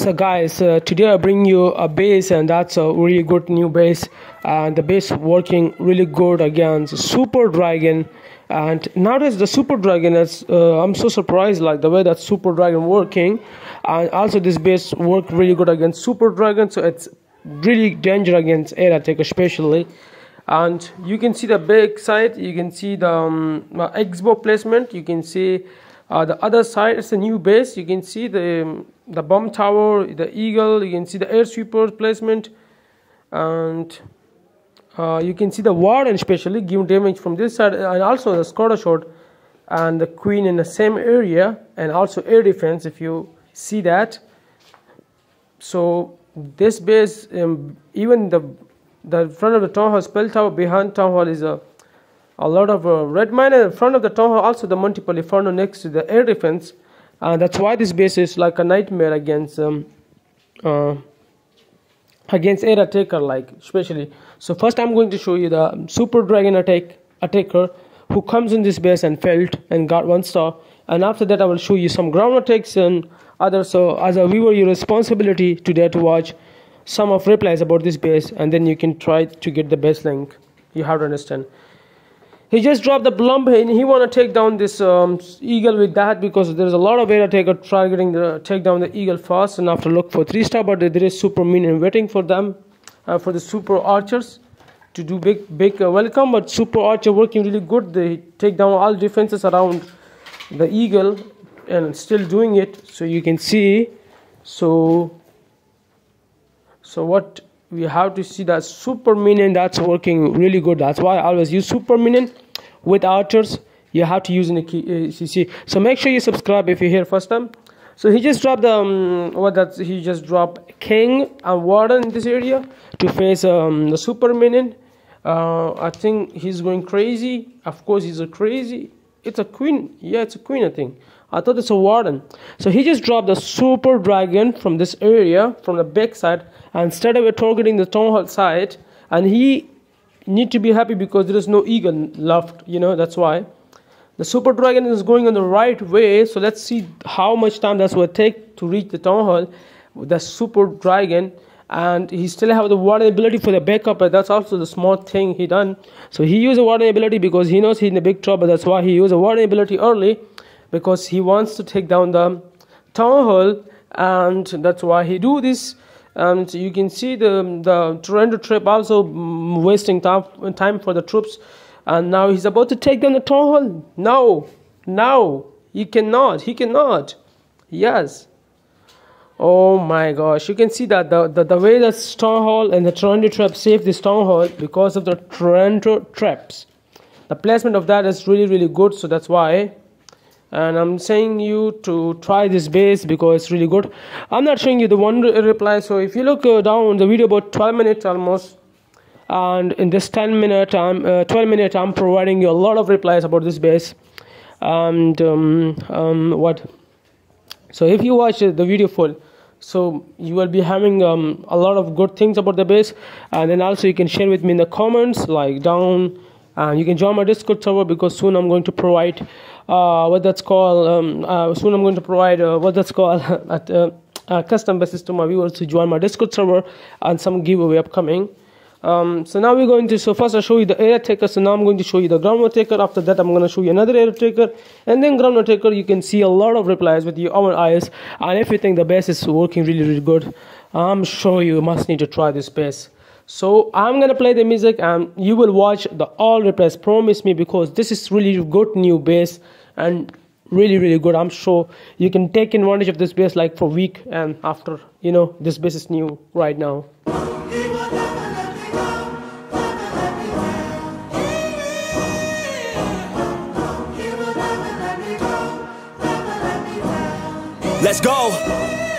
So guys, uh, today I bring you a base and that's a really good new base and the base working really good against Super Dragon. And nowadays the Super Dragon is uh, I'm so surprised like the way that Super Dragon working. And also this base work really good against Super Dragon so it's really dangerous against Era Tech especially. And you can see the back side. You can see the um, X-Bow placement. You can see uh, the other side is a new base. You can see the um, the bomb tower, the eagle. You can see the air sweeper placement, and uh, you can see the warden especially giving damage from this side, and also the Scattershot and the queen in the same area, and also air defense. If you see that, so this base, um, even the the front of the town hall spell tower behind town hall is a a lot of uh, red mine in front of the town hall, also the Monte Poliforno next to the air defense. Uh, that's why this base is like a nightmare against um, uh, against air attacker, like especially. So first, I'm going to show you the Super Dragon attack attacker who comes in this base and failed and got one star. And after that, I will show you some ground attacks and others. So as a viewer, your responsibility today to watch some of replies about this base, and then you can try to get the best link. You have to understand he just dropped the plumb and he want to take down this um, eagle with that because there's a lot of air taker targeting the take down the eagle fast and after look for three star but there is super minion waiting for them uh, for the super archers to do big big uh, welcome but super archer working really good. They take down all defenses around the eagle and still doing it. So you can see so so what we have to see that super minion that's working really good. That's why i always use super minion with archers. You have to use in the cc uh, so make sure you subscribe if you're here first time. So he just dropped the um, what that he just dropped king and warden in this area to face um, the super minion uh, i think he's going crazy. Of course he's a crazy it's a queen. Yeah it's a queen i think I thought it's a warden. So he just dropped the super dragon from this area, from the back side, and instead of targeting the town hall side, and he need to be happy because there is no eagle left, you know, that's why. The super dragon is going on the right way, so let's see how much time that's will take to reach the town hall with the super dragon. And he still have the warden ability for the backup, but that's also the smart thing he done. So he used a warden ability because he knows he's in a big trouble. That's why he used a warden ability early because he wants to take down the town hall and that's why he do this. And you can see the the tornado trap also mm, wasting time time for the troops. And now he's about to take down the town hall. No no he cannot he cannot. Yes. Oh my gosh. You can see that the, the, the way the town hall and the tornado trap saved this town hall because of the tornado traps. The placement of that is really really good so that's why and I'm saying you to try this base because it's really good. I'm not showing you the one re reply. So if you look uh, down the video about 12 minutes almost, and in this 10 minute, I'm uh, 12 minute, I'm providing you a lot of replies about this base, and um, um, what. So if you watch the video full, so you will be having um, a lot of good things about the base, and then also you can share with me in the comments like down you can join my discord server because soon i'm going to provide uh, what that's called um, uh, soon i'm going to provide uh, what that's called at uh, uh, custom basis to my viewers to join my discord server and some giveaway upcoming. Um, so now we're going to so first i'll show you the air taker. So now i'm going to show you the ground taker. After that i'm going to show you another air taker. And then ground taker you can see a lot of replies with your own eyes and if you think the base is working really really good. I'm sure you must need to try this base so i'm gonna play the music and you will watch the all replays. Promise me because this is really good new base and really really good. I'm sure you can take advantage of this base like for a week and after you know this base is new right now. Let's go.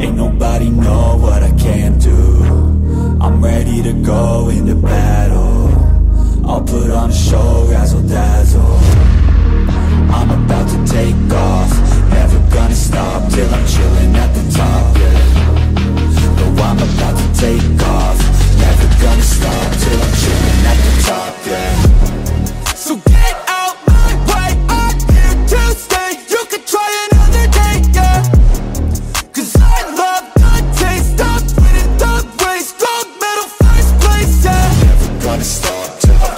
Ain't nobody know what I can do. I'm ready to go into battle. I'll put on a show, razzle dazzle. I'm about to take off. Never gonna stop till I'm chillin'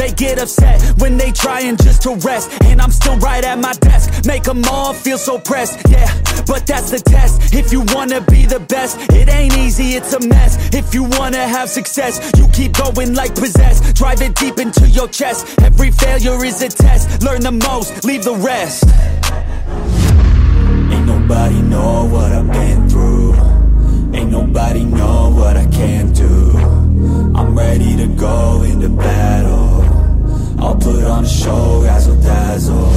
they get upset when they trying just to rest. And I'm still right at my desk. Make them all feel so pressed, yeah. But that's the test. If you wanna be the best It ain't easy, it's a mess. If you wanna have success You keep going like possessed. Drive it deep into your chest. Every failure is a test. Learn the most, leave the rest. Ain't nobody know what I've been through. Ain't nobody know what I can do. I'm ready to go into battle I'll put on a show, razzle dazzle.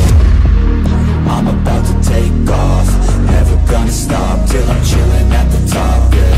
I'm about to take off. Never gonna stop till I'm chilling at the top, yeah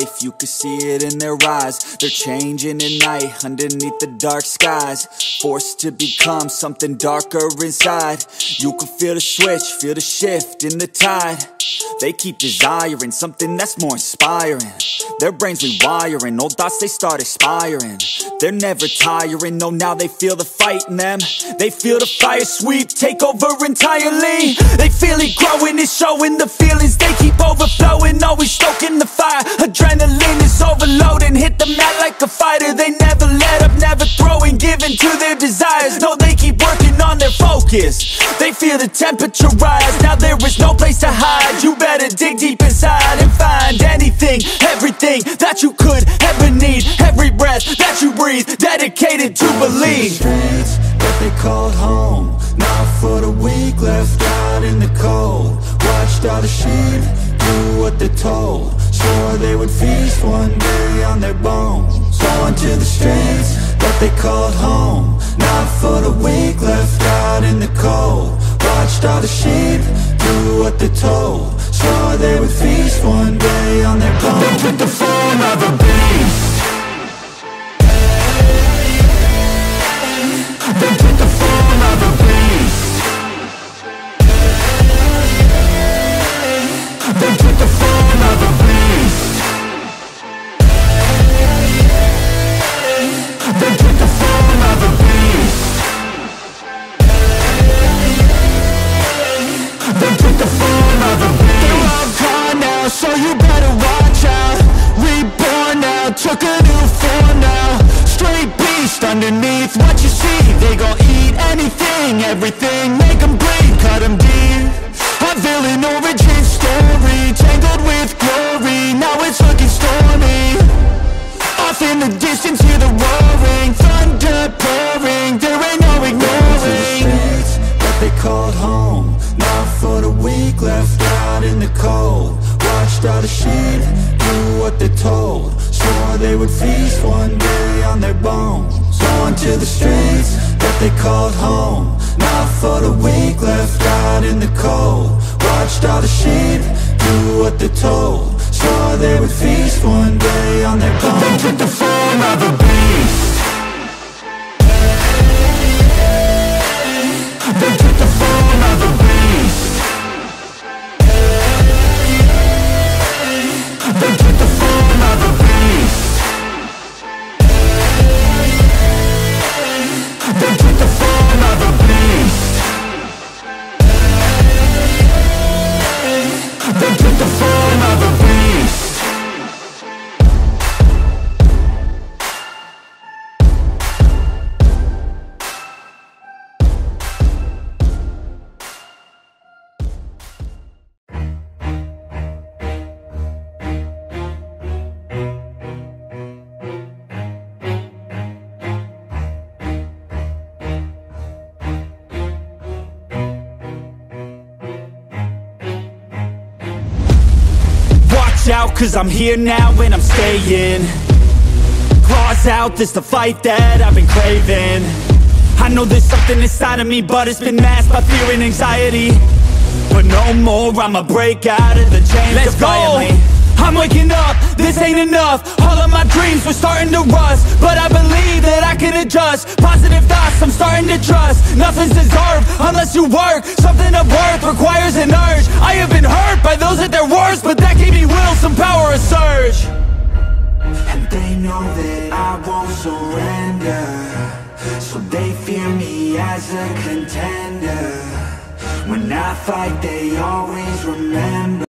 life, you can see it in their eyes. They're changing at night, underneath the dark skies. Forced to become something darker inside. You can feel the switch, feel the shift in the tide They keep desiring something that's more inspiring. Their brains rewiring, old thoughts they start expiring. They're never tiring, no now they feel the fight in them. They feel the fire sweep, take over entirely. They feel it growing, it's showing the feelings They keep overflowing, always stoking the fire Adrenaline is overloading. Hit the mat like a fighter They never let up, never throwing Giving to their desires. No, they keep working on their focus. They feel the temperature rise Now there is no place to hide. You dig deep inside And find anything, everything That you could ever need. Every breath that you breathe Dedicated to believe. Streets that they called home Not for the weak left out in the cold. Watched all the sheep do what they're told. Swore they would feast one day on their bones. Going to the streets that they called home Not for the weak left out in the cold. Watched all the sheep do what they're told They would feast one day on their bones took the form of a beast the streets that they called home. Not for the weak, left out in the cold. Watched all the sheep do what they're told. Swore they would feast one day on their bones They took the form of a beast out cause I'm here now and I'm staying. Claws out, this the fight that I've been craving. I know there's something inside of me but it's been masked by fear and anxiety. But no more, I'ma break out of the chains Let's defiantly. go! I'm waking up, this ain't enough. All of my dreams were starting to rust But I believe that I can adjust. Positive thoughts, I'm starting to trust. Nothing's deserved unless you work. Something of worth requires an urge. I have been hurt by those at their worst But that gave me will, some power, a surge. And they know that I won't surrender. So they fear me as a contender. When I fight they always remember